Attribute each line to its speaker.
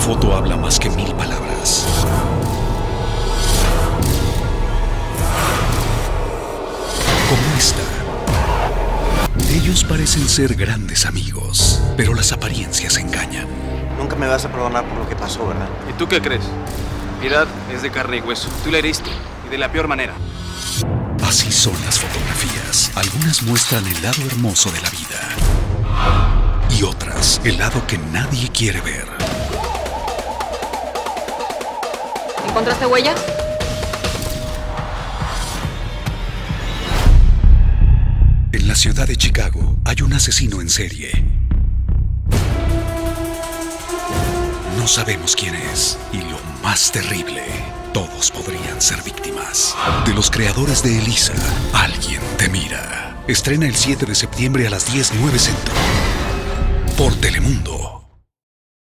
Speaker 1: foto habla más que mil palabras. Como esta. Ellos parecen ser grandes amigos, pero las apariencias engañan.
Speaker 2: Nunca me vas a perdonar por lo que pasó, ¿verdad?
Speaker 3: ¿Y tú qué crees? Piedad es de carne y hueso. Tú la heriste, y de la peor manera.
Speaker 1: Así son las fotografías. Algunas muestran el lado hermoso de la vida. Y otras, el lado que nadie quiere ver.
Speaker 4: ¿Encontraste huellas?
Speaker 1: En la ciudad de Chicago hay un asesino en serie. No sabemos quién es. Y lo más terrible, todos podrían ser víctimas. De los creadores de Elisa, Alguien te mira. Estrena el 7 de septiembre a las 10.09 centro. Por Telemundo.